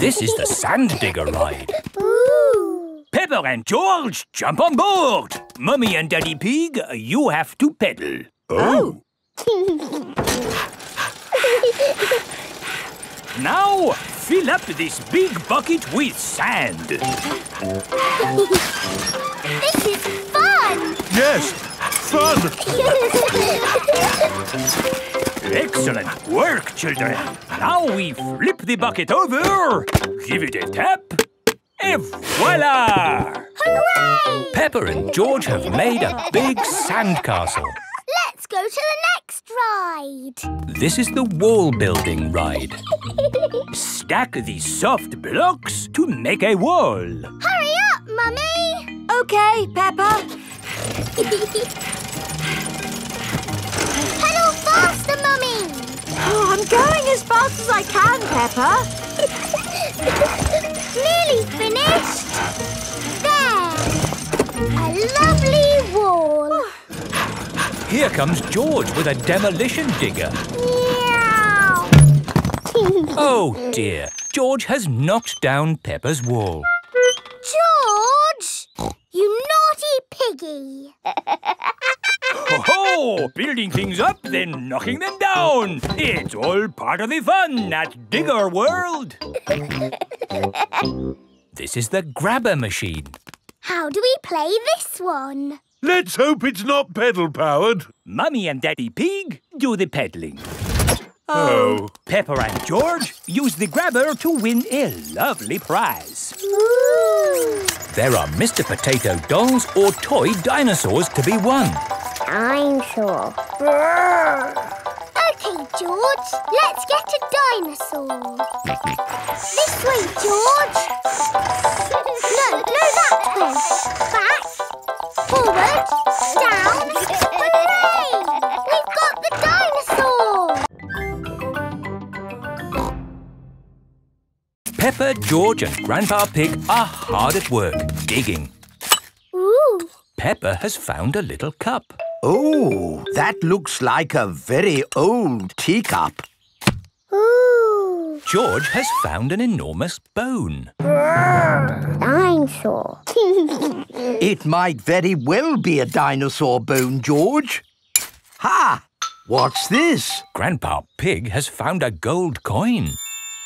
This is the Sand Digger ride. Ooh. Peppa and George, jump on board. Mummy and Daddy Pig, you have to pedal. Oh. Now, fill up this big bucket with sand. this is fun. Yes, fun. Excellent work, children. Now we flip the bucket over, give it a tap, and voila! Hooray! Peppa and George have made a big sandcastle. Let's go to the next ride. This is the wall building ride. Stack these soft blocks to make a wall. Hurry up, Mummy. OK, Peppa. Pedal faster, Mummy. Oh, I'm going as fast as I can, Peppa. Nearly finished. There. A lovely wall. Here comes George with a demolition digger. Meow. Oh dear, George has knocked down Peppa's wall. George, you naughty piggy. Ho ho! Building things up, then knocking them down. It's all part of the fun at Digger World. this is the grabber machine. How do we play this one? Let's hope it's not pedal-powered. Mummy and Daddy Pig do the peddling. Oh. oh. Peppa and George use the grabber to win a lovely prize. Ooh. There are Mr. Potato dolls or toy dinosaurs to be won. I'm sure. Okay, George, let's get a dinosaur. this way, George. no, no, that way. Back, forward, down. Peppa, George and Grandpa Pig are hard at work, digging. Ooh, Peppa has found a little cup. Oh, that looks like a very old teacup. ooh. George has found an enormous bone. Dinosaur. It might very well be a dinosaur bone, George. Ha! What's this? Grandpa Pig has found a gold coin.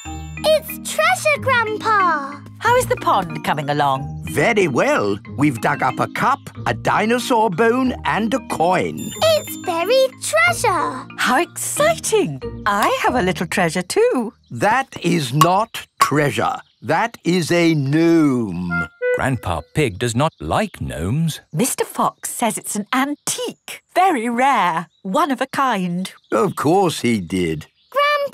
It's treasure, Grandpa. How is the pond coming along? Very well. We've dug up a cup, a dinosaur bone, and a coin. It's buried treasure. How exciting! I have a little treasure too. That is not treasure. That is a gnome. Grandpa Pig does not like gnomes. Mr. Fox says it's an antique, very rare, one of a kind. Of course he did.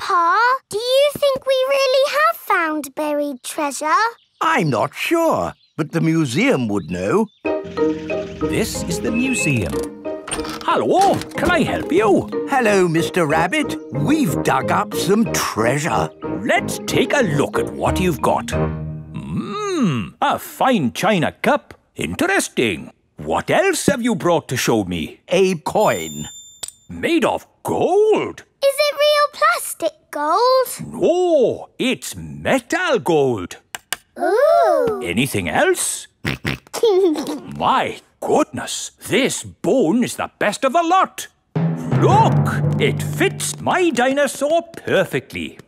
Grandpa, do you think we really have found buried treasure? I'm not sure, but the museum would know. This is the museum. Hello, can I help you? Hello, Mr. Rabbit. We've dug up some treasure. Let's take a look at what you've got. Mmm, a fine china cup. Interesting. What else have you brought to show me? A coin. Made of gold? Is it real plastic gold? No, it's metal gold. Ooh. Anything else? My goodness, this bone is the best of the lot. Look, it fits my dinosaur perfectly.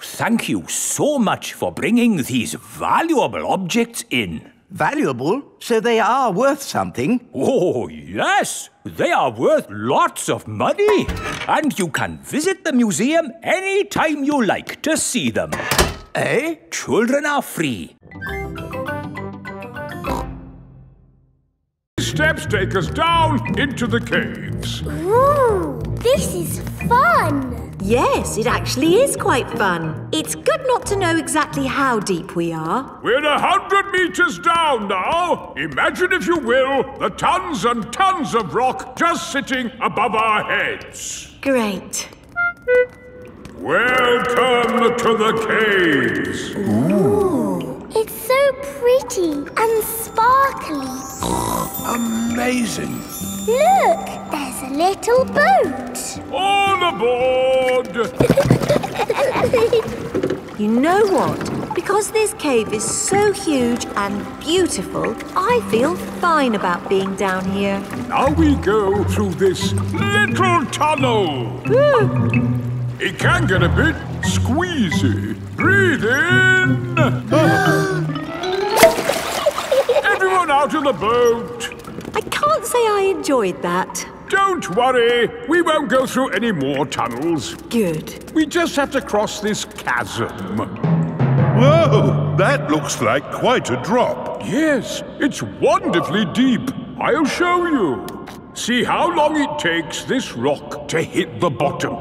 Thank you so much for bringing these valuable objects in. Valuable, so they are worth something. Oh, yes, they are worth lots of money. And you can visit the museum any time you like to see them. Eh? Children are free. Steps take us down into the caves. Ooh, this is fun. Yes, it actually is quite fun. It's good not to know exactly how deep we are. We're a hundred meters down now. Imagine, if you will, the tons and tons of rock just sitting above our heads. Great. Welcome to the caves. Ooh. It's so pretty and sparkly. Amazing. Look, there's a little boat. All aboard! You know what? Because this cave is so huge and beautiful, I feel fine about being down here. Now we go through this little tunnel. It can get a bit squeezy. Breathe in. Everyone out of the boat. I can't say I enjoyed that. Don't worry, we won't go through any more tunnels. Good. We just have to cross this chasm. Whoa, that looks like quite a drop. Yes, it's wonderfully deep. I'll show you. See how long it takes this rock to hit the bottom.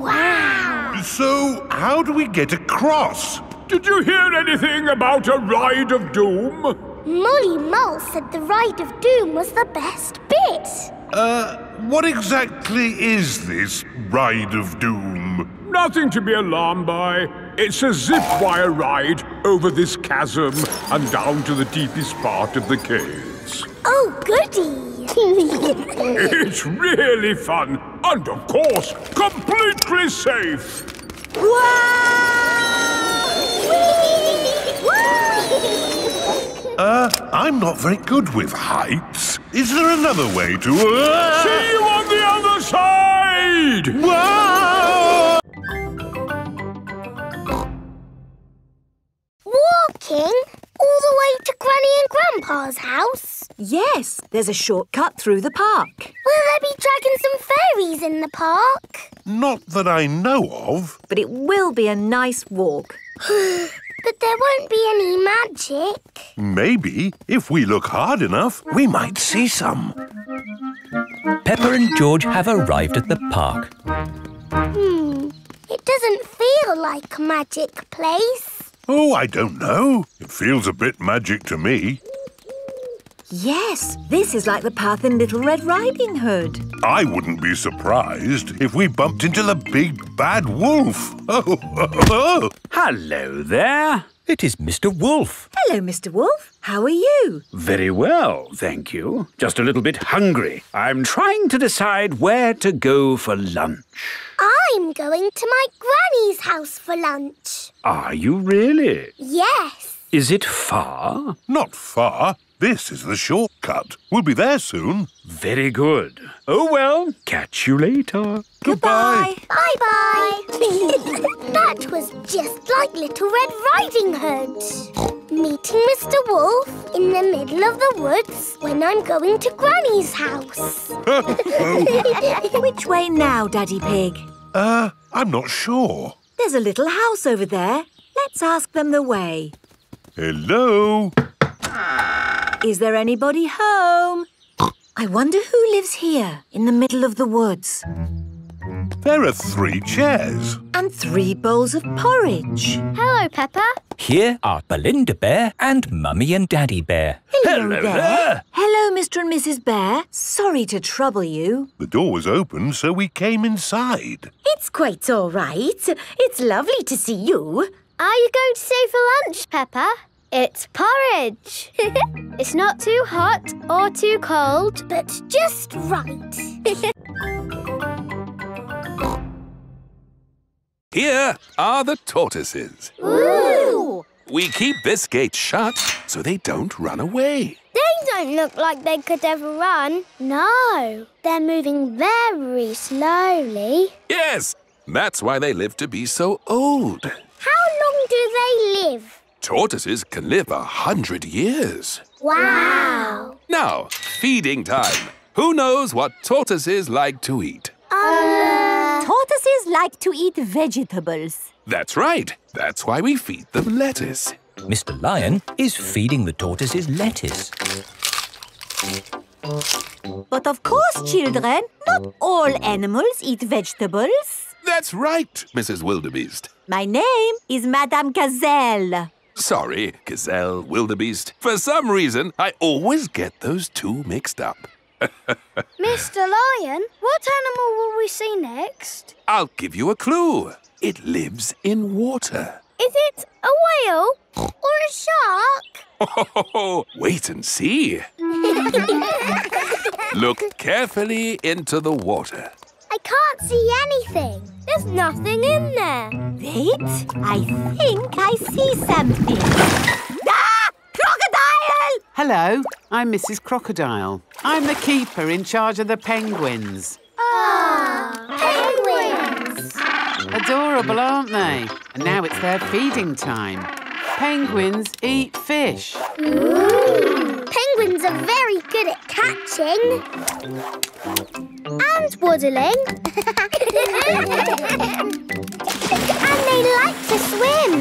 Wow! So, how do we get across? Did you hear anything about a ride of doom? Molly Mole said the Ride of Doom was the best bit. Uh, what exactly is this Ride of Doom? Nothing to be alarmed by. It's a zip wire ride over this chasm and down to the deepest part of the caves. Oh, goody! It's really fun and, of course, completely safe. Uh, I'm not very good with heights. Is there another way to... Uh... See you on the other side! Whoa! Walking all the way to Granny and Grandpa's house? Yes, there's a shortcut through the park. Will there be dragons and fairies in the park? Not that I know of. But it will be a nice walk. But there won't be any magic. Maybe, if we look hard enough, we might see some. Peppa and George have arrived at the park. Hmm. It doesn't feel like a magic place. Oh, I don't know. It feels a bit magic to me. Yes, this is like the path in Little Red Riding Hood. I wouldn't be surprised if we bumped into the big bad wolf. Hello there. It is Mr. Wolf. Hello, Mr. Wolf. How are you? Very well, thank you. Just a little bit hungry. I'm trying to decide where to go for lunch. I'm going to my granny's house for lunch. Are you really? Yes. Is it far? Not far. This is the shortcut. We'll be there soon. Very good. Oh well, catch you later. Goodbye. Bye bye. that was just like Little Red Riding Hood. Meeting Mr. Wolf in the middle of the woods when I'm going to Granny's house. Which way now, Daddy Pig? Uh, I'm not sure. There's a little house over there. Let's ask them the way. Hello? Is there anybody home? I wonder who lives here in the middle of the woods. There are three chairs. And three bowls of porridge. Hello, Peppa. Here are Belinda Bear and Mummy and Daddy Bear. Hello, there. Hello, Mr. and Mrs. Bear. Sorry to trouble you. The door was open, so we came inside. It's quite all right. It's lovely to see you. Are you going to stay for lunch, Peppa? It's porridge. it's not too hot or too cold, but just right. Here are the tortoises. Ooh! We keep this gate shut so they don't run away. They don't look like they could ever run. No, they're moving very slowly. Yes, that's why they live to be so old. How long do they live? Tortoises can live a hundred years. Wow! Now, feeding time. Who knows what tortoises like to eat? Uh, Tortoises like to eat vegetables. That's right. That's why we feed them lettuce. Mr. Lion is feeding the tortoises lettuce. But of course, children, not all animals eat vegetables. That's right, Mrs. Wildebeest. My name is Madame Gazelle. Sorry, gazelle, wildebeest. For some reason, I always get those two mixed up. Mr. Lion, what animal will we see next? I'll give you a clue. It lives in water. Is it a whale or a shark? Oh, wait and see. Look carefully into the water. I can't see anything. There's nothing in there. Wait, I think I see something. ah! Crocodile! Hello, I'm Mrs. Crocodile. I'm the keeper in charge of the penguins. Ah, penguins! Adorable, aren't they? And now it's their feeding time. Penguins eat fish. Ooh. Penguins are very good at catching. And waddling. and they like to swim.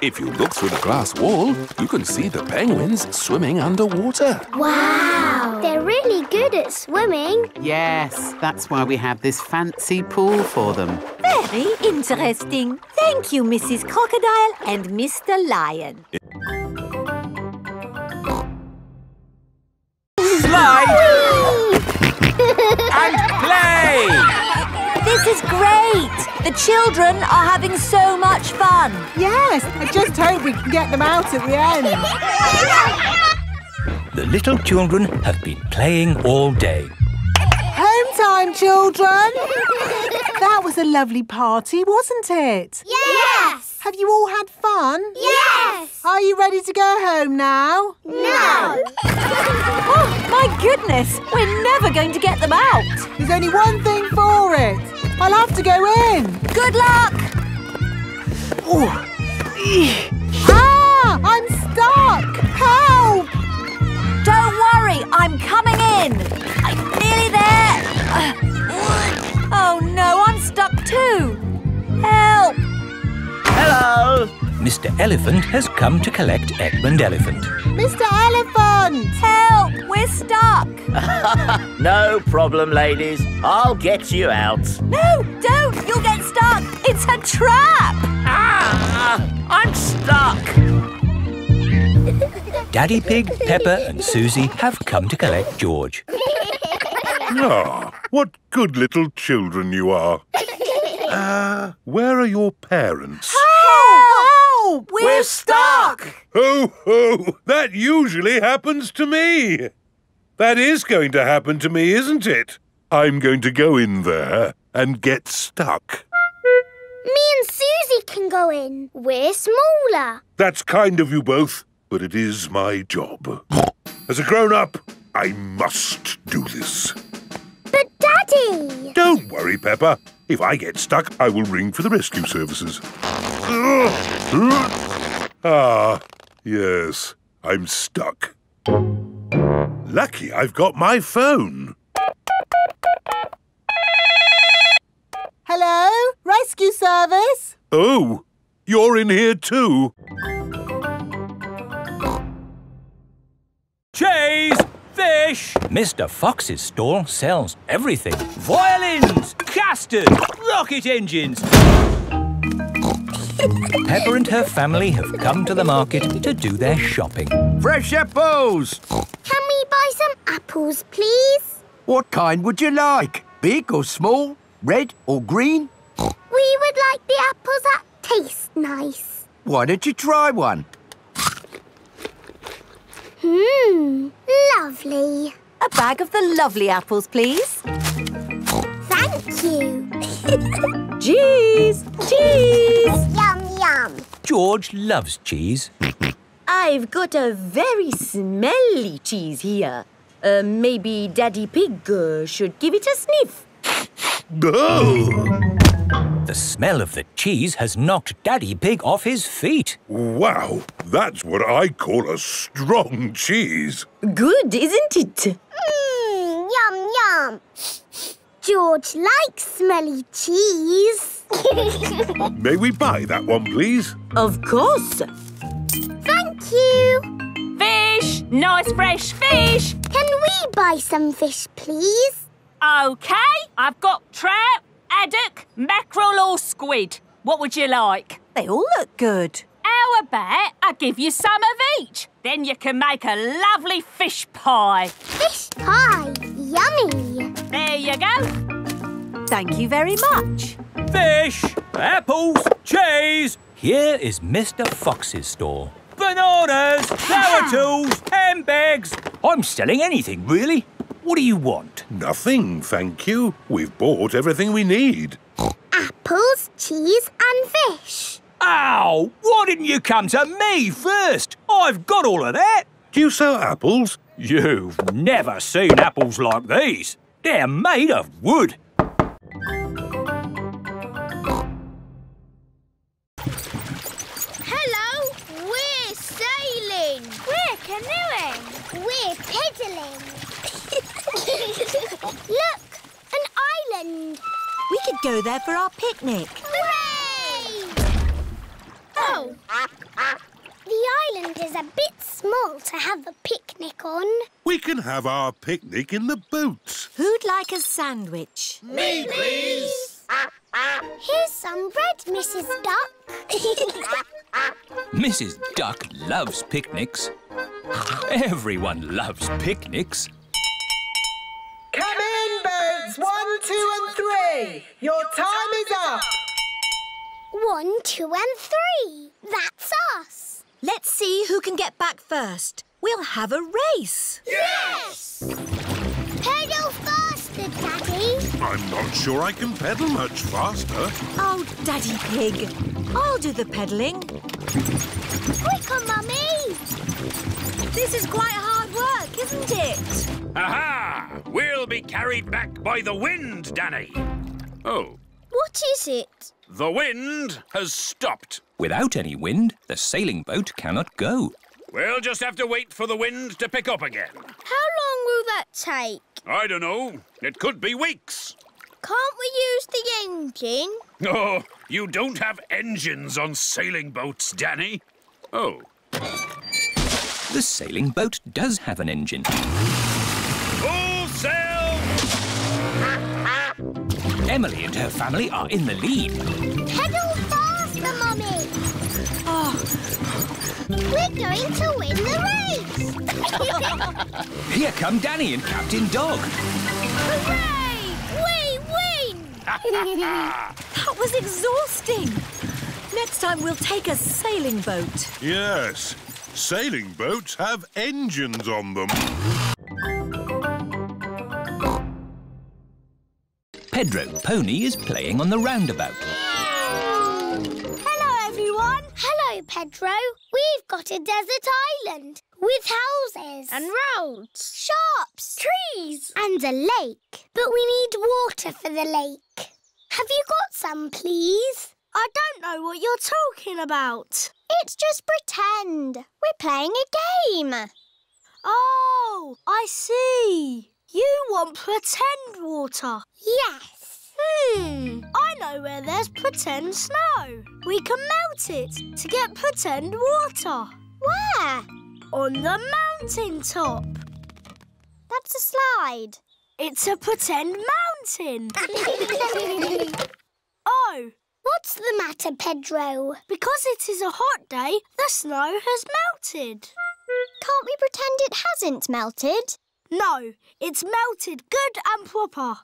If you look through the glass wall, you can see the penguins swimming underwater. Wow! They're really good at swimming. Yes, that's why we have this fancy pool for them. Very interesting. Thank you, Mrs. Crocodile and Mr. Lion. Slide and play! This is great! The children are having so much fun. Yes, I just hope we can get them out at the end. The little children have been playing all day. Home time, children! That was a lovely party, wasn't it? Yes! Have you all had fun? Yes! Are you ready to go home now? No! oh, my goodness! We're never going to get them out! There's only one thing for it. I'll have to go in. Good luck! Oh. ah! I'm stuck! Help! Don't worry, I'm coming in. I'm nearly there. Oh no, I'm stuck too. Help! Hello! Mr. Elephant has come to collect Edmond Elephant. Mr. Elephant! Help! We're stuck! no problem, ladies. I'll get you out. No, don't! You'll get stuck! It's a trap! Ah! I'm stuck! Daddy Pig, Peppa and Susie have come to collect George. Ah, what good little children you are. Uh, where are your parents? Help! We're, We're stuck! Ho, ho! That usually happens to me. That is going to happen to me, isn't it? I'm going to go in there and get stuck. Me and Susie can go in. We're smaller. That's kind of you both, but it is my job. As a grown-up, I must do this. But Daddy! Don't worry, Peppa. If I get stuck, I will ring for the rescue services. Ah, yes, I'm stuck. Lucky I've got my phone. Hello? Rescue service? Oh, you're in here too? Cheese! Fish! Mr. Fox's stall sells everything. Violins, casters, rocket engines. Peppa and her family have come to the market to do their shopping. Fresh apples! Can we buy some apples, please? What kind would you like? Big or small? Red or green? We would like the apples that taste nice. Why don't you try one? Mmm, lovely. A bag of the lovely apples, please. Thank you. Cheese! Cheese! Yum, yum. George loves cheese. I've got a very smelly cheese here. Uh, maybe Daddy Pig uh, should give it a sniff. Oh! The smell of the cheese has knocked Daddy Pig off his feet. Wow, that's what I call a strong cheese. Good, isn't it? Mmm, yum, yum. George likes smelly cheese. May we buy that one, please? Of course. Thank you. Fish! Nice fresh fish! Can we buy some fish, please? OK, I've got trout, haddock, mackerel or squid. What would you like? They all look good. How about I give you some of each? Then you can make a lovely fish pie. Fish pie? Yummy. There you go. Thank you very much. Fish, apples, cheese. Here is Mr. Fox's store. Bananas, flower tools, handbags. I'm selling anything, really. What do you want? Nothing, thank you. We've bought everything we need. Apples, cheese and fish. Ow! Why didn't you come to me first? I've got all of that. Do you sell apples? You've never seen apples like these. They're made of wood. Go there for our picnic. Hooray! Oh. The island is a bit small to have a picnic on. We can have our picnic in the boat. Who'd like a sandwich? Me, please. Here's some bread, Mrs. Duck. Mrs. Duck loves picnics. Everyone loves picnics. Come in, boats. One, two, and three. Your time is up. One, two, and three. That's us. Let's see who can get back first. We'll have a race. Yes! Pedal faster, Daddy. I'm not sure I can pedal much faster. Oh, Daddy Pig. I'll do the pedalling. Quicker, Mummy. This is quite hard work, isn't it? Aha! We'll be carried back by the wind, Danny. Oh, What is it? the wind has stopped. Without any wind, the sailing boat cannot go. We'll just have to wait for the wind to pick up again. How long will that take? I don't know. It could be weeks. Can't we use the engine? Oh, you don't have engines on sailing boats, Danny. Oh, The sailing boat does have an engine. full sail! Emily and her family are in the lead. Pedal faster, Mummy. Oh, We're going to win the race. Here come Danny and Captain Dog. Hooray! We win! that was exhausting. Next time we'll take a sailing boat. Yes, sailing boats have engines on them. Pedro Pony is playing on the roundabout. Hello, everyone. Hello, Pedro. We've got a desert island with houses and roads, shops, trees, and a lake. But we need water for the lake. Have you got some, please? I don't know what you're talking about. It's just pretend. We're playing a game. Oh, I see. You want pretend water? Yes. Hmm, I know where there's pretend snow. We can melt it to get pretend water. Where? On the mountain top. That's a slide. It's a pretend mountain. oh. What's the matter, Pedro? Because it is a hot day, the snow has melted. Can't we pretend it hasn't melted? No, it's melted good and proper.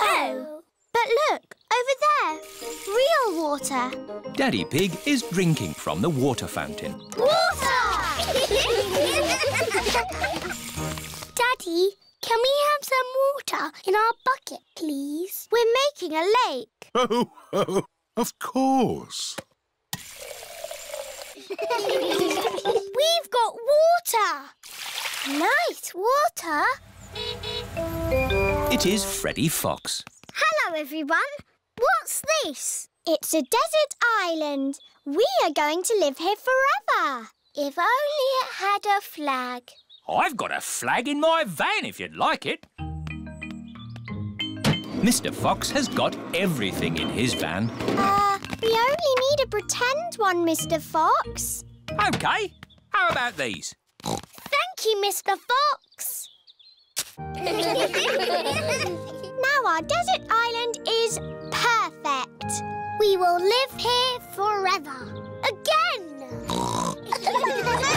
Oh. But look, over there. Real water. Daddy Pig is drinking from the water fountain. Water! Daddy, can we have some water in our bucket, please? We're making a lake. Oh, oh, of course. We've got water. Nice water. It is Freddy Fox. Hello, everyone. What's this? It's a desert island. We are going to live here forever. If only it had a flag. I've got a flag in my van if you'd like it. Mr. Fox has got everything in his van. Uh, we only need a pretend one, Mr. Fox. OK, how about these? Thank you, Mr. Fox. now our desert island is perfect. We will live here forever. Again!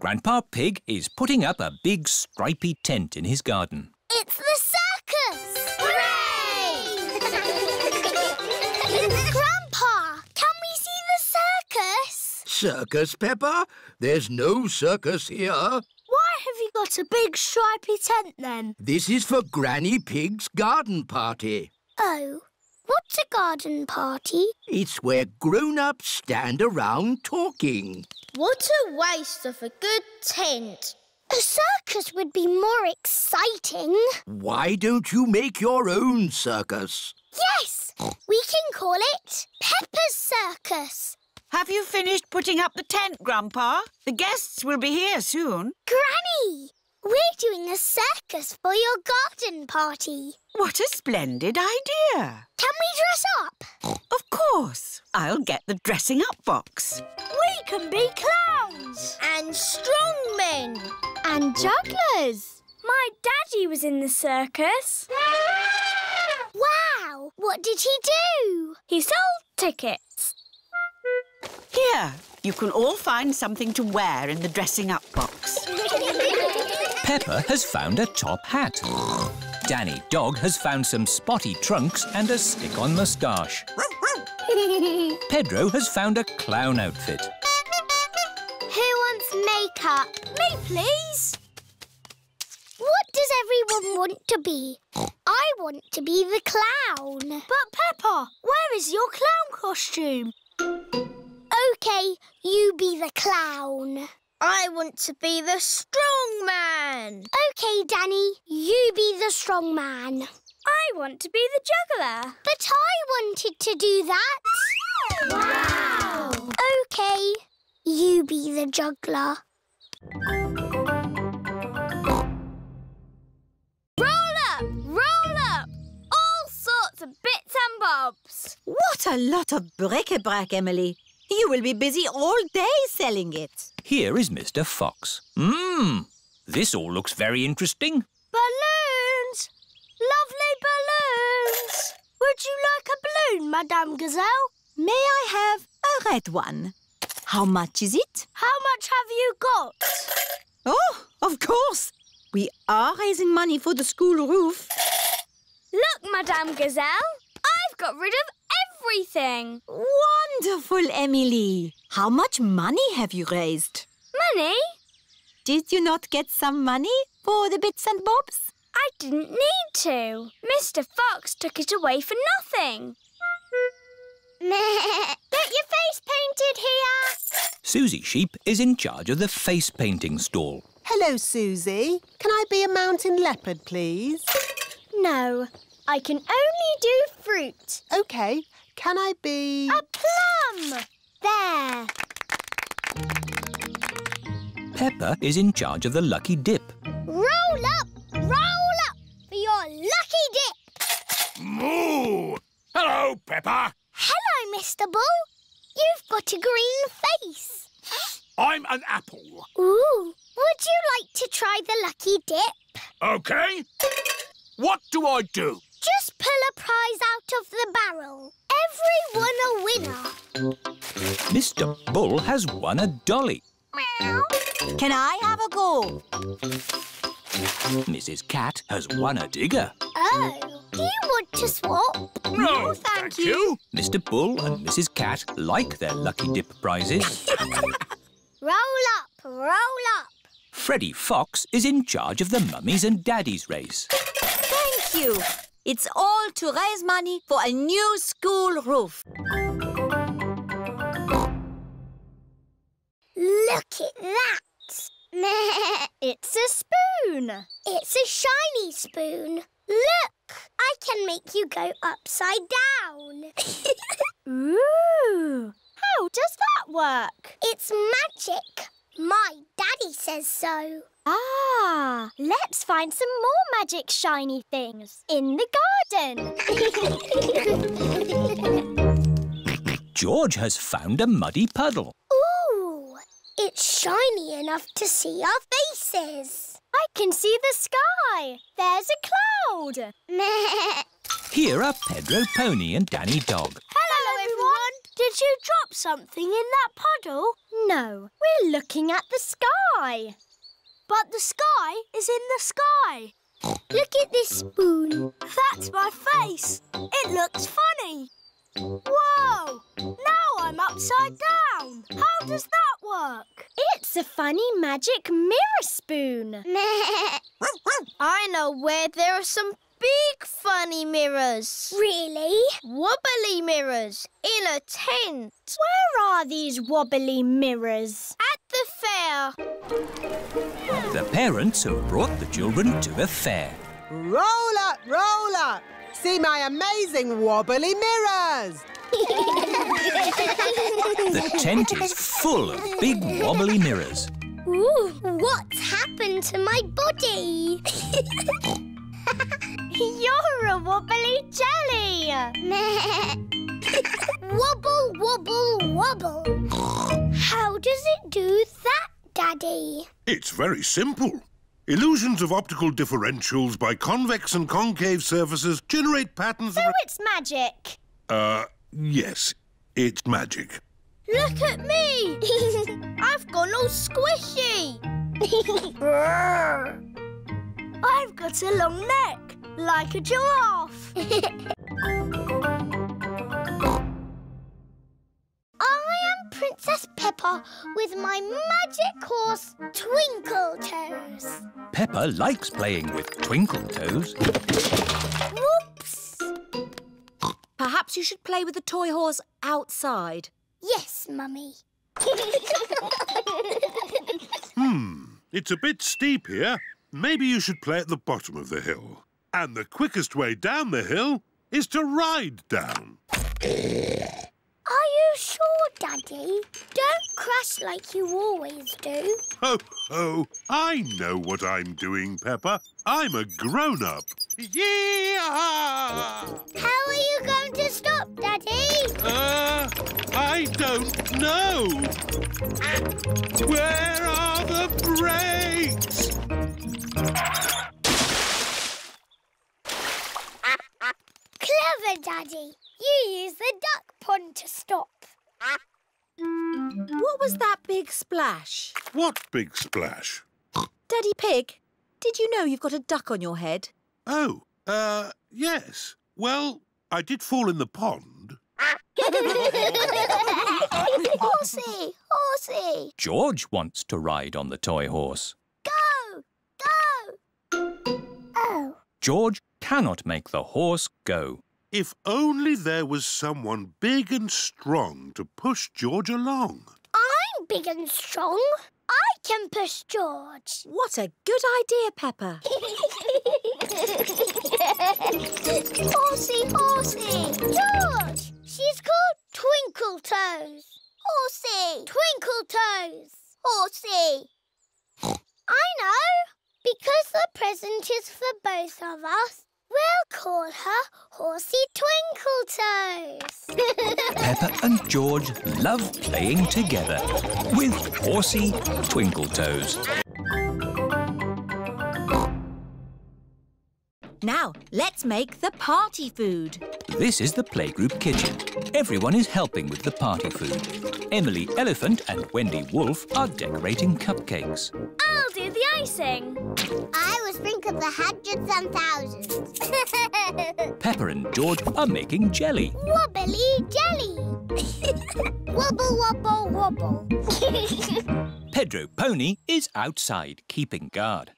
Grandpa Pig is putting up a big stripy tent in his garden. It's the circus! Hooray! Grandpa, can we see the circus, Circus, Peppa? There's no circus here. Why have you got a big stripy tent then? This is for Granny Pig's garden party. Oh, what's a garden party? It's where grown-ups stand around talking. What a waste of a good tent. A circus would be more exciting. Why don't you make your own circus? Yes, we can call it Peppa's Circus. Have you finished putting up the tent, Grandpa? The guests will be here soon. Granny, we're doing a circus for your garden party. What a splendid idea. Can we dress up? Of course. I'll get the dressing up box. We can be clowns. And strongmen. And jugglers. My daddy was in the circus. wow! What did he do? He sold tickets. Here, you can all find something to wear in the dressing up box. Peppa has found a top hat. Danny Dog has found some spotty trunks and a stick-on moustache. Pedro has found a clown outfit. Who wants makeup? Me, please. What does everyone want to be? I want to be the clown. But Peppa, where is your clown costume? OK, you be the clown. I want to be the strong man. OK, Danny, you be the strong man. I want to be the juggler. But I wanted to do that. Wow! OK, you be the juggler. Roll up! Roll up! All sorts of bits and bobs. What a lot of bric-a-brac, Emily. You will be busy all day selling it. Here is Mr. Fox. Mmm, this all looks very interesting. Balloons! Lovely balloons! Would you like a balloon, Madame Gazelle? May I have a red one? How much is it? How much have you got? Oh, of course. We are raising money for the school roof. Look, Madame Gazelle, I've got rid of everything. Wonderful, Emily. How much money have you raised? Money? Did you not get some money for the bits and bobs? I didn't need to. Mr. Fox took it away for nothing. Get your face painted here. Susie Sheep is in charge of the face painting stall. Hello, Susie. Can I be a mountain leopard, please? No, I can only do fruit. OK. Can I be... A plum! There. Peppa is in charge of the lucky dip. Roll up, roll up for your lucky dip. Moo! Hello, Peppa. Hello, Mr. Bull. You've got a green face. I'm an apple. Ooh, would you like to try the lucky dip? OK. What do I do? Just pull a prize out of the barrel. Everyone a winner. Mr. Bull has won a dolly. Can I have a go? Mrs. Cat has won a digger. Oh, do you want to swap? No, thank you. Mr. Bull and Mrs. Cat like their lucky dip prizes. Roll up, roll up. Freddy Fox is in charge of the mummies and daddies race. Thank you. It's all to raise money for a new school roof. Look at that. it's a spoon. It's a shiny spoon. Look, I can make you go upside down. Ooh, how does that work? It's magic. My daddy says so. Ah, let's find some more magic shiny things in the garden. George has found a muddy puddle. Ooh, it's shiny enough to see our faces. I can see the sky. There's a cloud. Here are Pedro Pony and Danny Dog. Hello, everyone. Did you drop something in that puddle? No, we're looking at the sky. But the sky is in the sky. Look at this spoon. That's my face. It looks funny. Whoa! Now I'm upside down. How does that work? It's a funny magic mirror spoon. I know where there are some big funny mirrors. Really? Wobbly mirrors in a tent. Where are these wobbly mirrors? At the fair. The parents have brought the children to a fair. Roll up, roll up. See my amazing wobbly mirrors. The tent is full of big wobbly mirrors. Ooh, what's happened to my body? You're a wobbly jelly. wobble, wobble, wobble. How does it do that, Daddy? It's very simple. Illusions of optical differentials by convex and concave surfaces generate patterns So of... it's magic. Uh, yes. It's magic. Look at me! I've gone all squishy. I've got a long neck, like a giraffe. I am Princess Peppa with my magic horse, Twinkle Toes. Peppa likes playing with Twinkle Toes. Whoops! Perhaps you should play with the toy horse outside. Yes, Mummy. Hmm. It's a bit steep here. Maybe you should play at the bottom of the hill. And the quickest way down the hill is to ride down. Are you sure, Daddy? Don't crash like you always do. Ho, ho! I know what I'm doing, Peppa. I'm a grown-up. Yee-haw! How are you going to stop, Daddy? Uh, I don't know. Where are the brakes? Clever, Daddy. You use the duck pond to stop. What was that big splash? What big splash? Daddy Pig, did you know you've got a duck on your head? Oh, uh, yes. Well, I did fall in the pond. horsey, horsey. George wants to ride on the toy horse. Go, go. Oh, George cannot make the horse go. If only there was someone big and strong to push George along. I'm big and strong. I can push George. What a good idea, Peppa. horsey, horsey. George, she's called Twinkle Toes. Horsey, Twinkle Toes. Horsey. I know. Because the present is for both of us, we'll call her Horsey Twinkle Toes. Peppa and George love playing together with Horsey Twinkle Toes. Now, let's make the party food. This is the playgroup kitchen. Everyone is helping with the party food. Emily Elephant and Wendy Wolf are decorating cupcakes. I'll do the icing. I will sprinkle the hundreds and thousands. Peppa and George are making jelly. Wobbly jelly. wobble, wobble, wobble. Pedro Pony is outside keeping guard.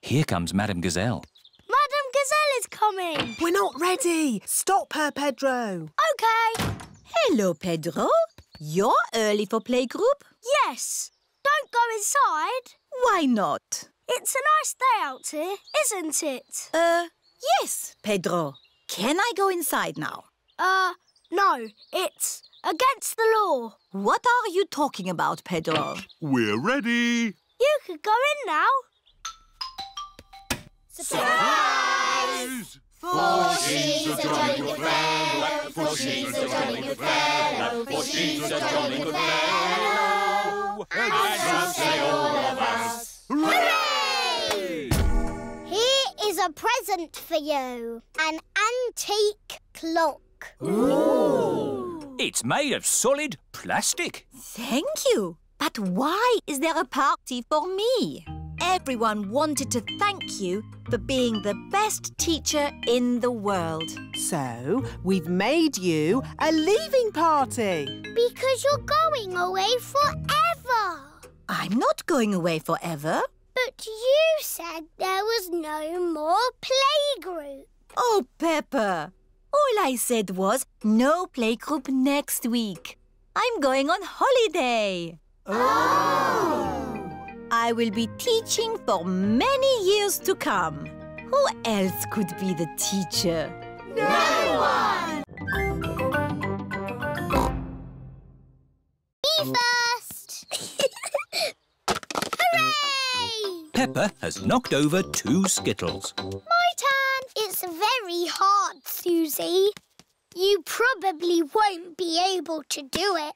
Here comes Madame Gazelle. Madame Gazelle is coming. We're not ready. Stop her, Pedro. Okay. Hello, Pedro. You're early for playgroup? Yes. Don't go inside. Why not? It's a nice day out here, isn't it? Uh, yes, Pedro. Can I go inside now? Uh, no. It's against the law. What are you talking about, Pedro? We're ready. You could go in now. Surprise! For she's a jolly good fellow, for she's a jolly good fellow, for she's a jolly good fellow. And so say all of us. Hooray! Here is a present for you. An antique clock. Ooh. It's made of solid plastic. Thank you. But why is there a party for me? Everyone wanted to thank you for being the best teacher in the world. So, we've made you a leaving party. Because you're going away forever. I'm not going away forever. But you said there was no more playgroup. Oh, Peppa. All I said was no playgroup next week. I'm going on holiday. Oh! I will be teaching for many years to come. Who else could be the teacher? No one! Me first! Hooray! Peppa has knocked over two Skittles. My turn! It's very hard, Susie. You probably won't be able to do it.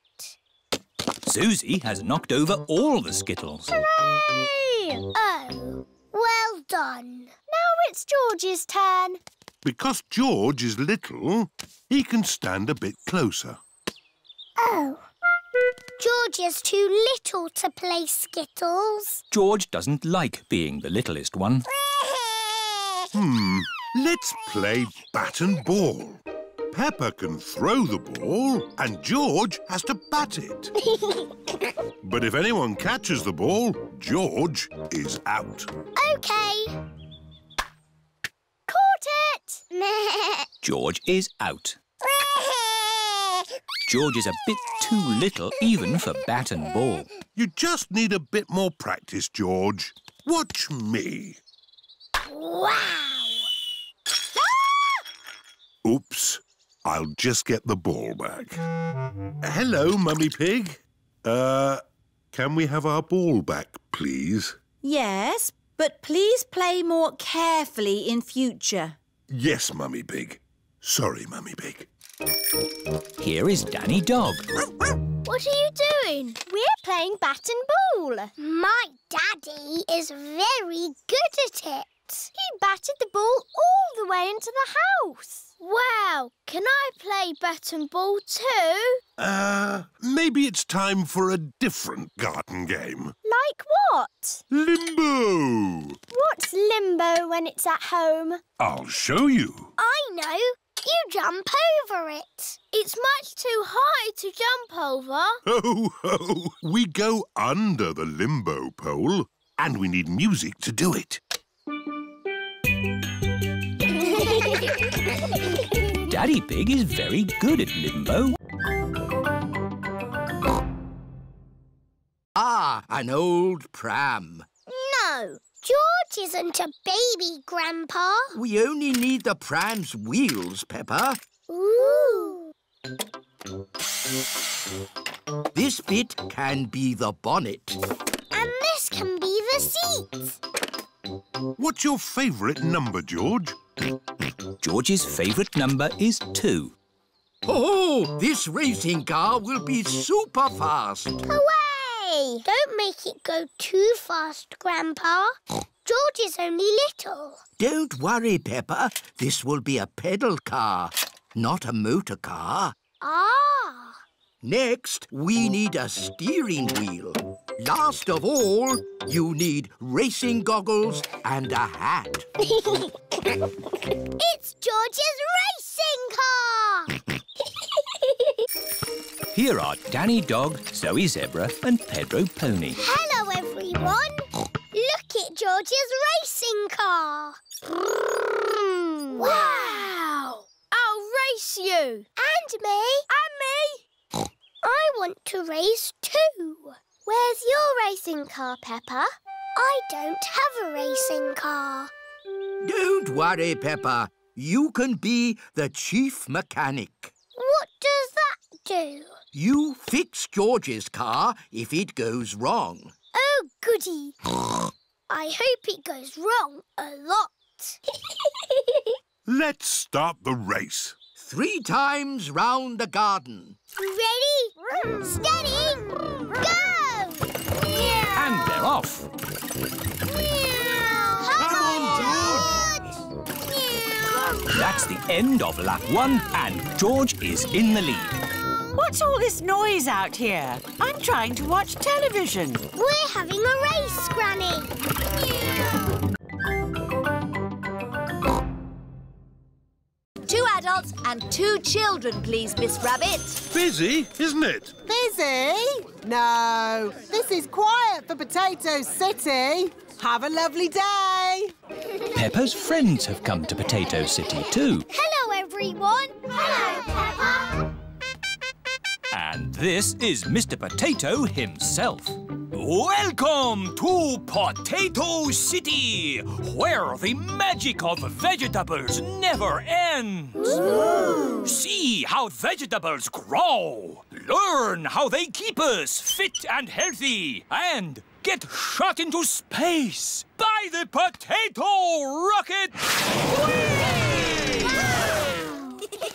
Susie has knocked over all the Skittles. Hooray! Oh, well done. Now it's George's turn. Because George is little, he can stand a bit closer. Oh. George is too little to play Skittles. George doesn't like being the littlest one. Hmm, let's play bat and ball. Peppa can throw the ball and George has to bat it. but if anyone catches the ball, George is out. OK. Caught it! George is out. George is a bit too little even for bat and ball. You just need a bit more practice, George. Watch me. Wow! Oops. I'll just get the ball back. Hello, Mummy Pig. Uh, can we have our ball back, please? Yes, but please play more carefully in future. Yes, Mummy Pig. Sorry, Mummy Pig. Here is Danny Dog. What are you doing? We're playing bat and ball. My daddy is very good at it. He batted the ball all the way into the house. Wow, can I play bat and ball too? Uh, maybe it's time for a different garden game. Like what? Limbo! What's limbo when it's at home? I'll show you. I know. You jump over it. It's much too high to jump over. Ho, ho! We go under the limbo pole, and we need music to do it. Daddy Pig is very good at limbo. Ah, an old pram. No, George isn't a baby, Grandpa. We only need the pram's wheels, Peppa. Ooh. This bit can be the bonnet. And this can be the seat. What's your favourite number, George? George's favourite number is two. Oh, this racing car will be super fast. Hooray! Don't make it go too fast, Grandpa. George is only little. Don't worry, Peppa. This will be a pedal car, not a motor car. Ah! Next, we need a steering wheel. Last of all, you need racing goggles and a hat. it's George's racing car! Here are Danny Dog, Zoe Zebra and Pedro Pony. Hello, everyone. Look at George's racing car. wow! I'll race you. And me. And me. I want to race too. Where's your racing car, Peppa? I don't have a racing car. Don't worry, Peppa. You can be the chief mechanic. What does that do? You fix George's car if it goes wrong. Oh, goody. I hope it goes wrong a lot. Let's start the race. Three times round the garden. Ready, steady, go! And they're off. Come on, That's the end of lap one, and George is in the lead. What's all this noise out here? I'm trying to watch television. We're having a race, Granny. Two adults and two children, please, Miss Rabbit. Busy, isn't it? Busy? No, this is quiet for Potato City. Have a lovely day. Peppa's friends have come to Potato City too. Hello, everyone. Hello, Peppa. And this is Mr. Potato himself. Welcome to Potato City, where the magic of vegetables never ends. See how vegetables grow, learn how they keep us fit and healthy, and get shot into space by the potato rocket.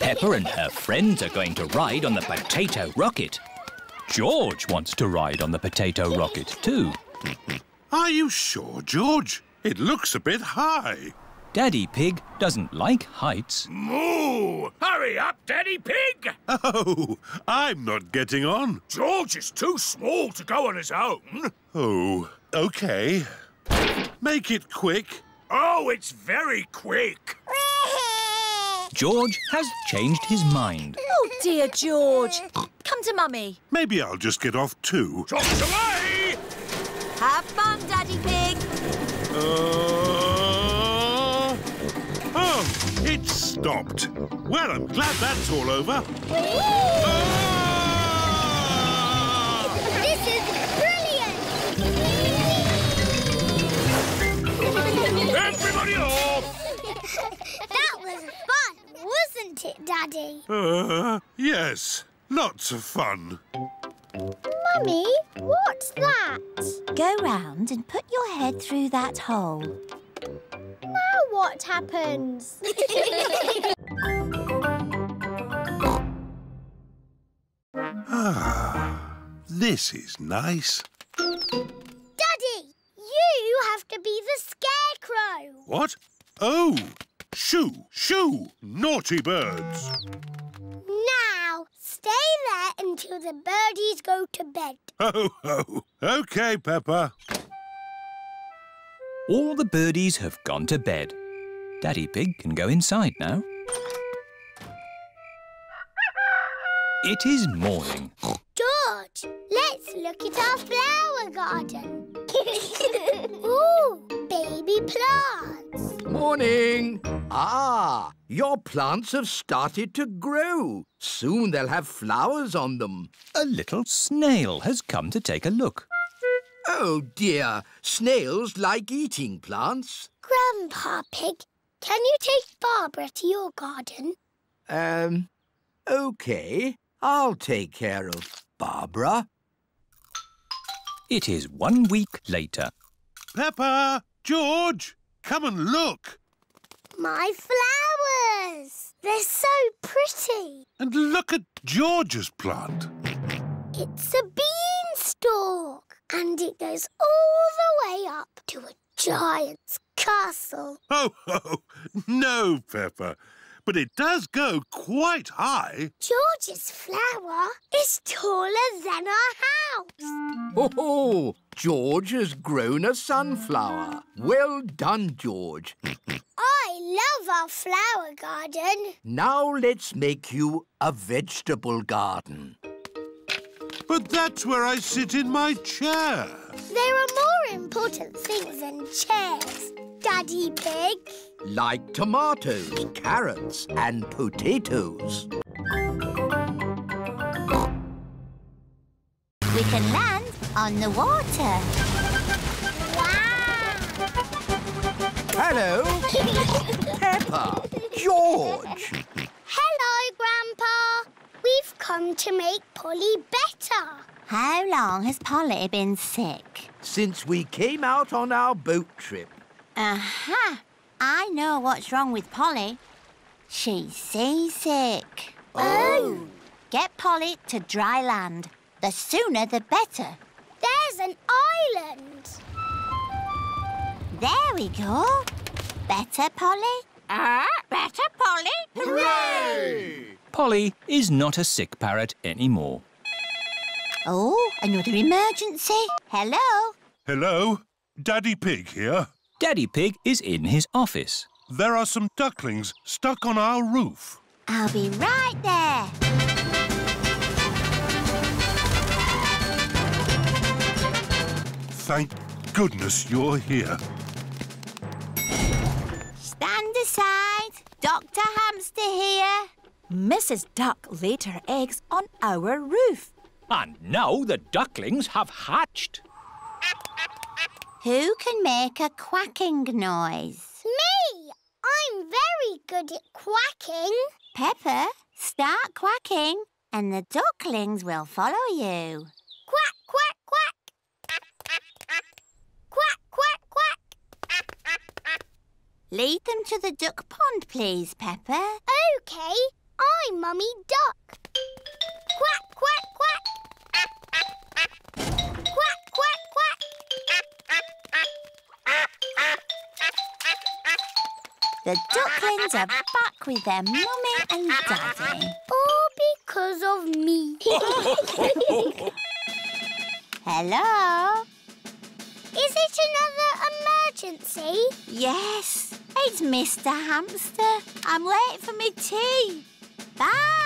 Peppa and her friends are going to ride on the potato rocket. George wants to ride on the potato rocket too. Are you sure, George? It looks a bit high. Daddy Pig doesn't like heights. Moo! Hurry up, Daddy Pig! Oh, I'm not getting on. George is too small to go on his own. Oh, okay. Make it quick. Oh, it's very quick. George has changed his mind. Oh, dear George. Come to Mummy. Maybe I'll just get off too. Chocks away! Have fun, Daddy Pig. Uh... Oh, it's stopped. Well, I'm glad that's all over. This is brilliant! Everybody off! that was fun, wasn't it, Daddy? Uh, yes, lots of fun. Mummy, what's that? Go round and put your head through that hole. Now what happens? Ah, this is nice. Daddy, you have to be the scarecrow. What? Oh, shoo, shoo, naughty birds. Now, stay there until the birdies go to bed. Ho, ho. Okay, Peppa. All the birdies have gone to bed. Daddy Pig can go inside now. It is morning. George, let's look at our flower garden. Ooh, baby plants. Morning. Ah, your plants have started to grow. Soon they'll have flowers on them. A little snail has come to take a look. Oh dear, snails like eating plants. Grandpa Pig, can you take Barbara to your garden? Um, okay. I'll take care of Barbara. It is one week later. Peppa, George, come and look. My flowers! They're so pretty. And look at George's plant. It's a beanstalk, and it goes all the way up to a giant's castle. Oh, oh, no, Peppa. But it does go quite high. George's flower is taller than our house. Oh, ho! George has grown a sunflower. Well done, George. I love our flower garden. Now let's make you a vegetable garden. But that's where I sit in my chair. There are more important things than chairs, Daddy Pig. Like tomatoes, carrots and potatoes. We can land on the water. Wow! Hello, Peppa, George. Hello, Grandpa. We've come to make Polly better. How long has Polly been sick? Since we came out on our boat trip. Aha! I know what's wrong with Polly. She's seasick. Oh. Get Polly to dry land. The sooner the better. There's an island. There we go. Better, Polly? Ah, better, Polly. Hooray! Polly is not a sick parrot anymore. Oh, another emergency. Hello? Hello? Daddy Pig here. Daddy Pig is in his office. There are some ducklings stuck on our roof. I'll be right there. Thank goodness you're here. Stand aside. Dr. Hamster here. Mrs. Duck laid her eggs on our roof. And now the ducklings have hatched. Who can make a quacking noise? Me! I'm very good at quacking. Peppa, start quacking and the ducklings will follow you. Quack, quack, quack. Quack, quack, quack. Lead them to the duck pond, please, Peppa. OK, I'm Mummy Duck. Quack, quack, quack. Quack, quack, quack. The ducklings are back with their mummy and daddy. All because of me. Hello? Is it another emergency? Yes, it's Mr. Hamster. I'm late for my tea. Bye.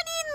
in,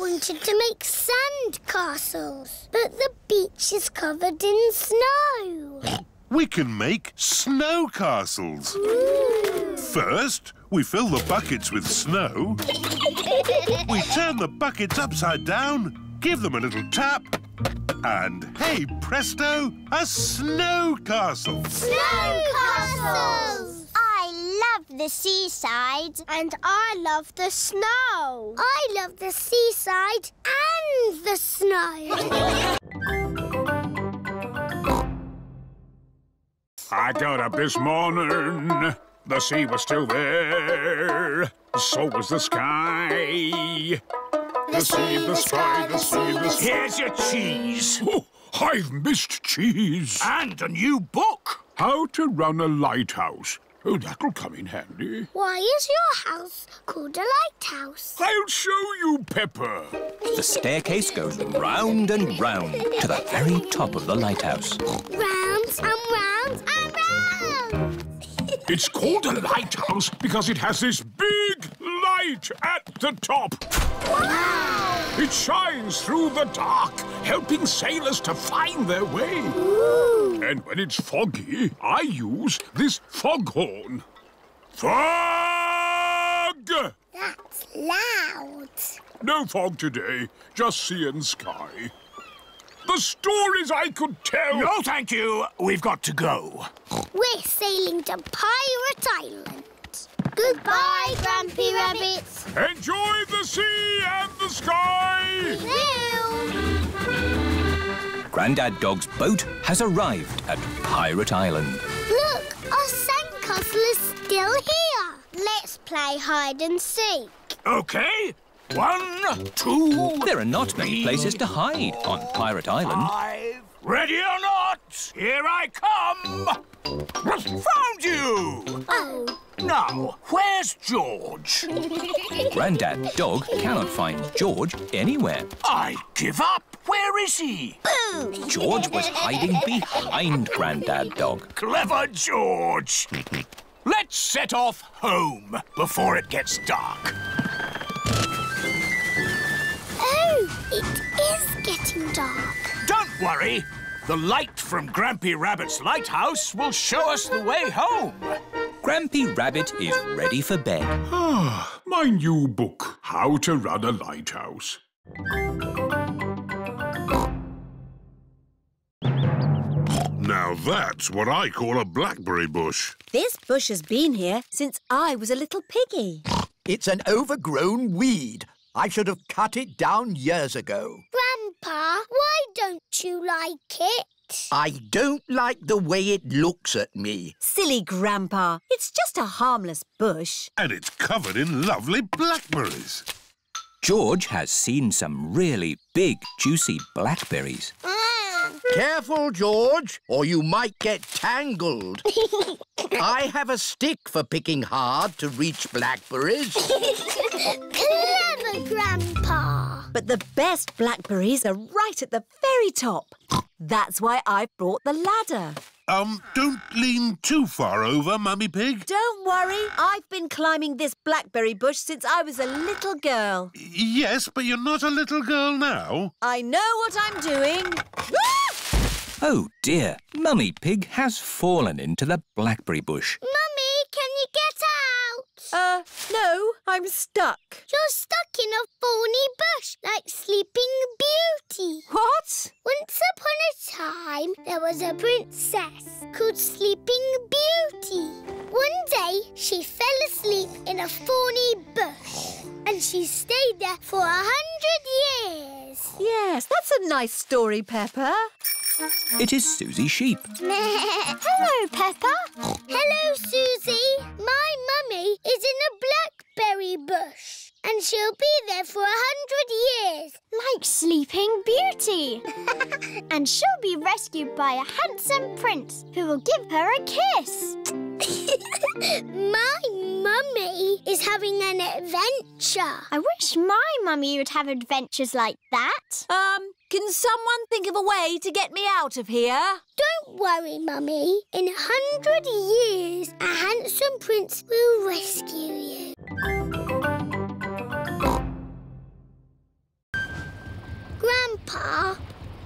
wanted to make sand castles, but the beach is covered in snow. We can make snow castles. Mm. First, we fill the buckets with snow. We turn the buckets upside down, give them a little tap, and hey presto, a snow castle. Snow castles! I love the seaside. And I love the snow. I love the seaside and the snow. I got up this morning. The sea was still there. So was the sky. The sea, the sky, the sea, the sky. Here's your cheese. Oh, I've missed cheese. And a new book. How to run a lighthouse. Oh, that'll come in handy. Why is your house called a lighthouse? I'll show you, Peppa. The staircase goes round and round to the very top of the lighthouse. Round and round and round. It's called a lighthouse because it has this big light at the top. Wow! It shines through the dark, helping sailors to find their way. Ooh. And when it's foggy, I use this foghorn. Fog! That's loud. No fog today, just sea and sky. The stories I could tell. No, thank you. We've got to go. We're sailing to Pirate Island. Goodbye, Grampy Rabbits. Enjoy the sea and the sky. Grandad Dog's boat has arrived at Pirate Island. Look, our sandcastle is still here. Let's play hide and seek. OK. One, two... There are not many places to hide on Pirate Island. Five. Ready or not, here I come! Found you! Oh. Now, where's George? Grandad Dog cannot find George anywhere. I give up. Where is he? George was hiding behind Grandad Dog. Clever George. Let's set off home before it gets dark. Oh, it is getting dark. Don't worry. The light from Grampy Rabbit's lighthouse will show us the way home. Grampy Rabbit is ready for bed. Ah, my new book, How to Run a Lighthouse. Now that's what I call a blackberry bush. This bush has been here since I was a little piggy. It's an overgrown weed. I should have cut it down years ago. Grandpa, why don't you like it? I don't like the way it looks at me. Silly Grandpa. It's just a harmless bush. And it's covered in lovely blackberries. George has seen some really big, juicy blackberries. Hmm? Careful, George, or you might get tangled. I have a stick for picking hard to reach blackberries. Clever, Grandpa. But the best blackberries are right at the very top. That's why I brought the ladder. Um, don't lean too far over, Mummy Pig. Don't worry, I've been climbing this blackberry bush since I was a little girl. Yes, but you're not a little girl now. I know what I'm doing. Oh dear, Mummy Pig has fallen into the blackberry bush. Mummy, can you get out? Uh, no, I'm stuck. You're stuck in a thorny bush like Sleeping Beauty. What? Once upon a time, there was a princess called Sleeping Beauty. One day, she fell asleep in a thorny bush. And she stayed there for a hundred years. Yes, that's a nice story, Peppa. It is Susie Sheep. Hello, Peppa. Hello, Susie. My mummy is in a blackberry bush. And she'll be there for a hundred years. Like Sleeping Beauty. and she'll be rescued by a handsome prince who will give her a kiss. My mummy is having an adventure. I wish my mummy would have adventures like that. Um, can someone think of a way to get me out of here? Don't worry, Mummy. In a hundred years, a handsome prince will rescue you. Grandpa,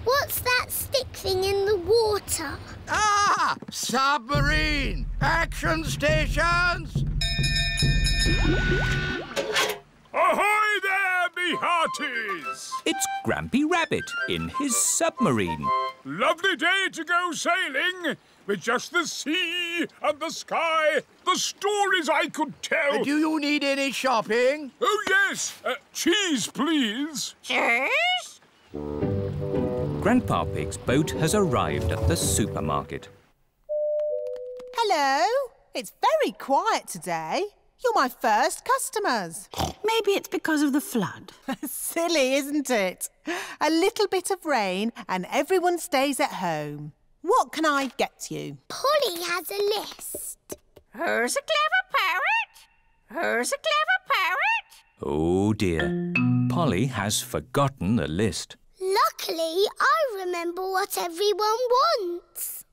what's that stick thing in the water? Ah! Submarine! Action stations! Ahoy there, hearties! It's Grampy Rabbit in his submarine. Lovely day to go sailing with just the sea and the sky, the stories I could tell. Do you need any shopping? Oh, yes. Uh, cheese, please. Cheese? Grandpa Pig's boat has arrived at the supermarket. Hello. It's very quiet today. You're my first customers. Maybe it's because of the flood. Silly, isn't it? A little bit of rain and everyone stays at home. What can I get you? Polly has a list. Who's a clever parrot? Who's a clever parrot? Oh dear, Polly has forgotten the list. Luckily, I remember what everyone wants.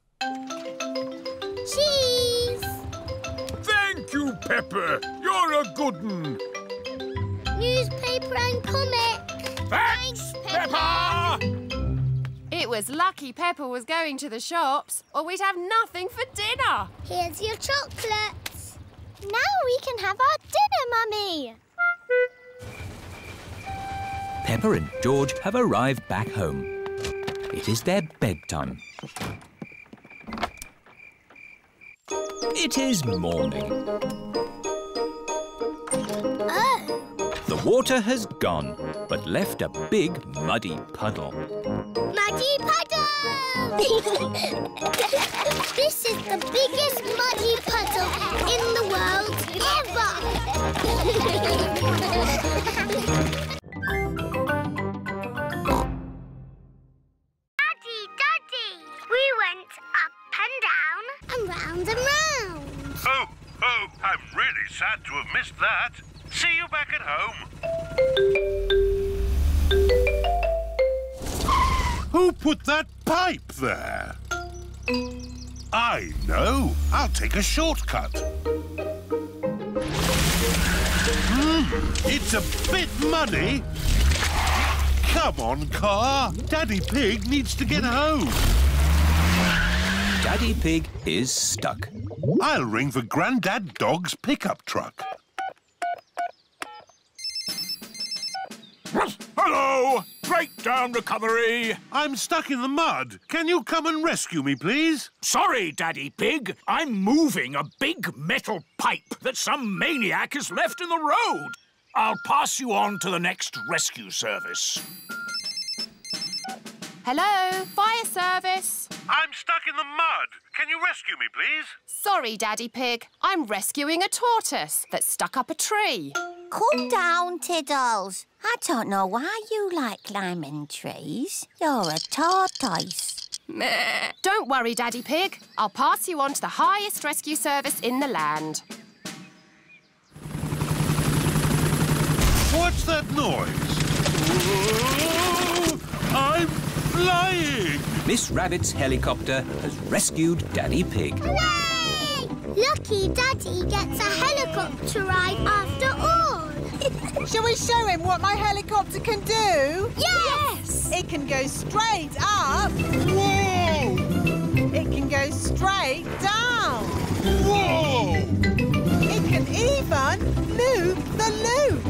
Cheese! Thank you, Peppa. You're a good un. Newspaper and comic. Thanks, Peppa! It was lucky Peppa was going to the shops, or we'd have nothing for dinner. Here's your chocolates. Now we can have our dinner, Mummy. Peppa and George have arrived back home. It is their bedtime. It is morning. Oh, The water has gone. but left a big muddy puddle. Muddy puddle! this is the biggest muddy puddle in the world ever! there? I know. I'll take a shortcut. Hmm, it's a bit muddy. Come on, car. Daddy Pig needs to get home. Daddy Pig is stuck. I'll ring for Grandad Dog's pickup truck. Hello! Breakdown recovery! I'm stuck in the mud. Can you come and rescue me, please? Sorry, Daddy Pig. I'm moving a big metal pipe that some maniac has left in the road. I'll pass you on to the next rescue service. Hello, fire service. I'm stuck in the mud. Can you rescue me, please? Sorry, Daddy Pig. I'm rescuing a tortoise that's stuck up a tree. Calm down, Tiddles. I don't know why you like climbing trees. You're a tortoise. Meh. Don't worry, Daddy Pig. I'll pass you on to the highest rescue service in the land. What's that noise? Whoa! I'm flying! Miss Rabbit's helicopter has rescued Daddy Pig. Hooray! Lucky Daddy gets a helicopter ride after all. Shall we show him what my helicopter can do? Yes! It can go straight up. Whoa! It can go straight down. Whoa! It can even loop the loop.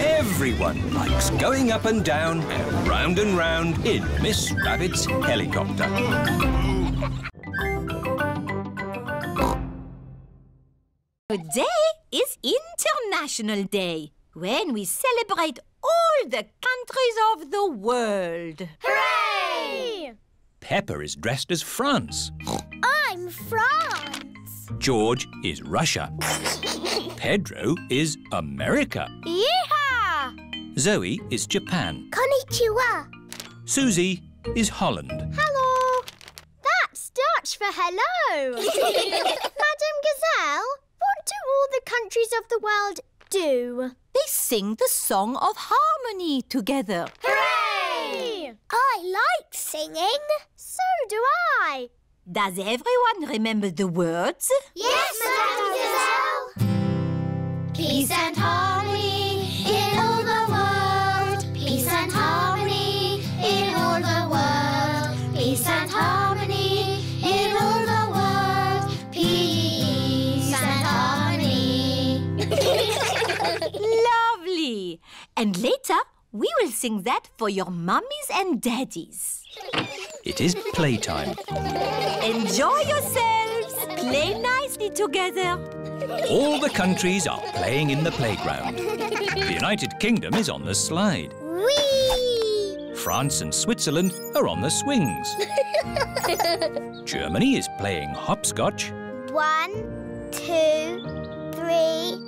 Everyone likes going up and down and round and round in Miss Rabbit's helicopter. International Day, when we celebrate all the countries of the world. Hooray! Peppa is dressed as France. I'm France. George is Russia. Pedro is America. Yeehaw! Zoe is Japan. Konnichiwa. Susie is Holland. Hello. That's Dutch for hello. Madam Gazelle, what do all the countries of the world do? They sing the song of harmony together. Hooray! I like singing. So do I. Does everyone remember the words? Yes, Madam Gazelle. Peace and harmony And later, we will sing that for your mummies and daddies. It is playtime. Enjoy yourselves. Play nicely together. All the countries are playing in the playground. The United Kingdom is on the slide. Whee! France and Switzerland are on the swings. Germany is playing hopscotch. One, two, three.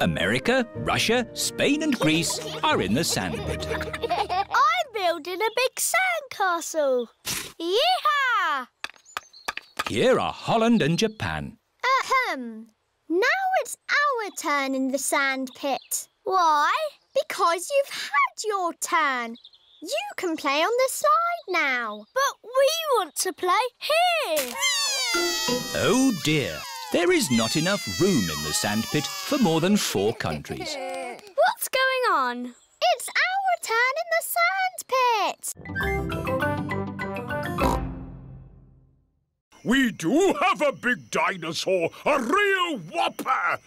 America, Russia, Spain and Greece are in the sandpit. I'm building a big sandcastle. Yeehaw! Here are Holland and Japan. Ahem. Now it's our turn in the sandpit. Why? Because you've had your turn. You can play on the slide now. But we want to play here. Oh dear, there is not enough room in the sandpit for more than four countries. What's going on? It's our turn in the sand pit. We do have a big dinosaur, a real whopper.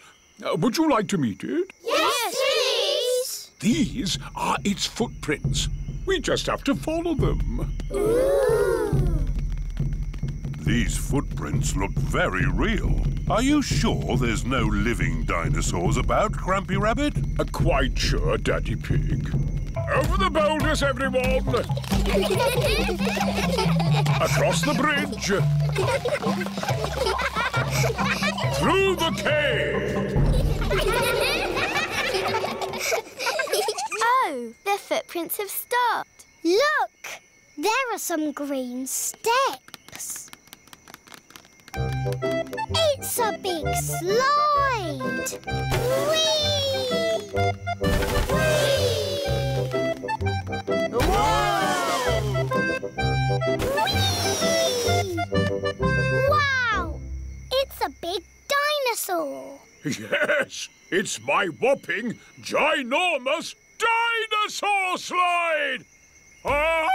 Uh, would you like to meet it? Yes, please. These are its footprints. We just have to follow them. These footprints look very real. Are you sure there's no living dinosaurs about, Grampy Rabbit? Uh, quite sure, Daddy Pig. Over the boulders, everyone! Across the bridge! Through the cave! oh, the footprints have stopped. Look! There are some green steps. It's a big slide! Whee! Whee! Wow! It's a big dinosaur! Yes, it's my whopping, ginormous dinosaur slide! Ah!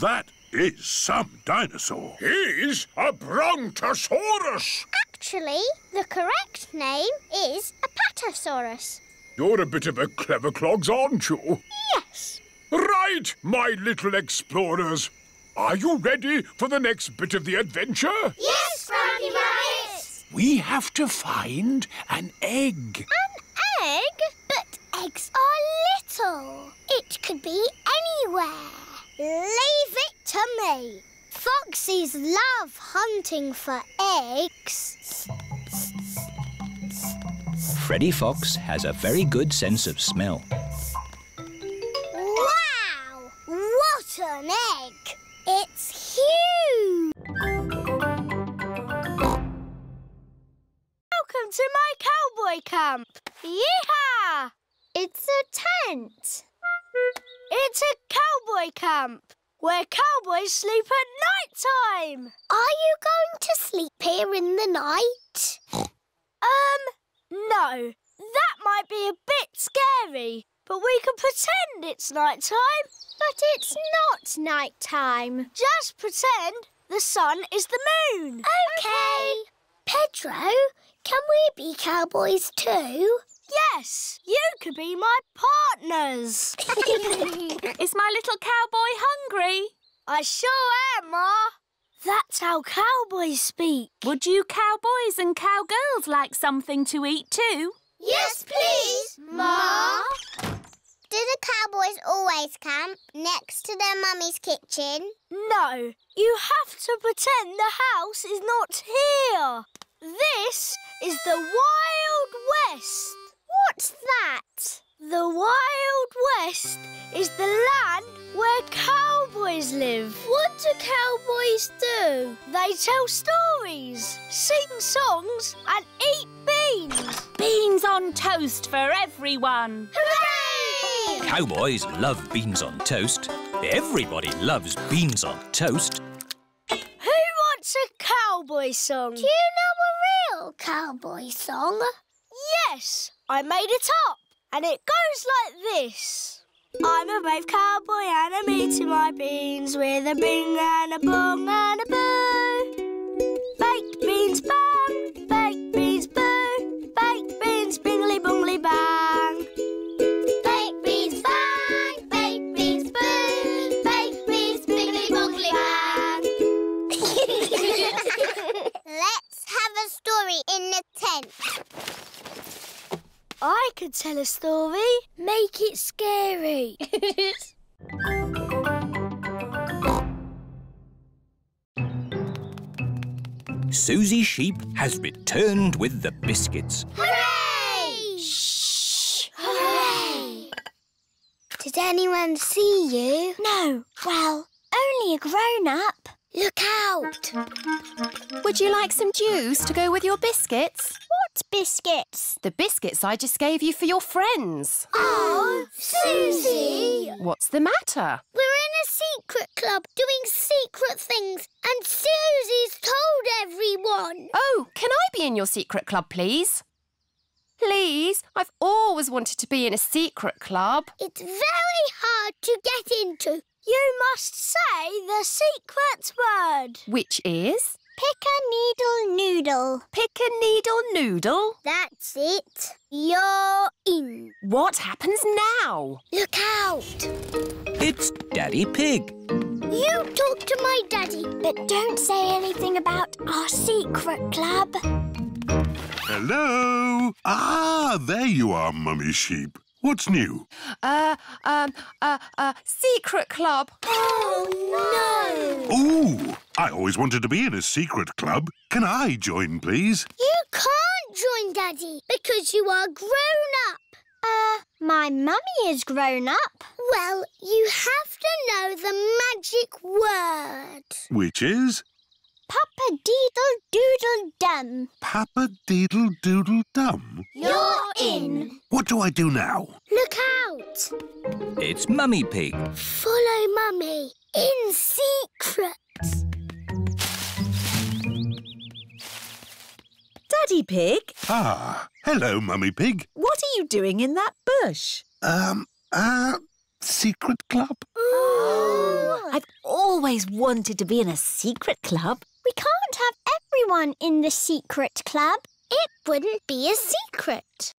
That is some dinosaur. He's a Brontosaurus! Actually, the correct name is Apatosaurus. You're a bit of a clever clogs, aren't you? Yes. Right, my little explorers. Are you ready for the next bit of the adventure? Yes, Grampy Rabbit! We have to find an egg. An egg? But eggs are little. It could be anywhere. Leave it to me. Foxes love hunting for eggs. Freddy Fox has a very good sense of smell. Wow! What an egg! It's huge! Welcome to my cowboy camp! Yeehaw! It's a tent. It's a cowboy camp where cowboys sleep at night time. Are you going to sleep here in the night? um, no. That might be a bit scary, but we can pretend it's night time. But it's not night time. Just pretend the sun is the moon. Okay. Pedro, can we be cowboys too? Yes, you could be my partners. Is my little cowboy hungry? I sure am, Ma. That's how cowboys speak. Would you cowboys and cowgirls like something to eat too? Yes, please, Ma. Do the cowboys always camp next to their mummy's kitchen? No, you have to pretend the house is not here. This is the Wild West. What's that? The Wild West is the land where cowboys live. What do cowboys do? They tell stories, sing songs, and eat beans. Beans on toast for everyone. Hooray! Cowboys love beans on toast. Everybody loves beans on toast. Who wants a cowboy song? Do you know a real cowboy song? Yes, I made it up, and it goes like this. I'm a brave cowboy and I'm eating my beans with a bing and a bong and a boo. Baked beans bang, baked beans boo, baked beans bingly bongly bang. Baked beans bang, baked beans boo, baked beans bingly bongly bang. Let's have a story in the tent. I could tell a story. Make it scary. Susie Sheep has returned with the biscuits. Hooray! Shh! Hooray! Did anyone see you? No. Well, only a grown-up. Look out! Would you like some juice to go with your biscuits? What biscuits? The biscuits I just gave you for your friends. Oh, Susie! What's the matter? We're in a secret club doing secret things, and Susie's told everyone. Oh, can I be in your secret club, please? Please, I've always wanted to be in a secret club. It's very hard to get into. You must say the secret word. Which is? Pick a needle noodle. Pick a needle noodle? That's it. You're in. What happens now? Look out. It's Daddy Pig. You talk to my daddy, but don't say anything about our secret club. Hello? Ah, there you are, Mummy Sheep. What's new? Uh, um, uh, uh, secret club. Oh, no! Ooh, I always wanted to be in a secret club. Can I join, please? You can't join Daddy because you are grown up. Uh, my mummy is grown up. Well, you have to know the magic word. Which is Papa Deedle Doodle Dum. Papa Deedle Doodle Dum. You're in. What do I do now? Look out. It's Mummy Pig. Follow Mummy in secret. Daddy Pig, Ah, hello, Mummy Pig. what are you doing in that bush? Um, uh, secret club? I've always wanted to be in a secret club. We can't have everyone in the secret club. It wouldn't be a secret.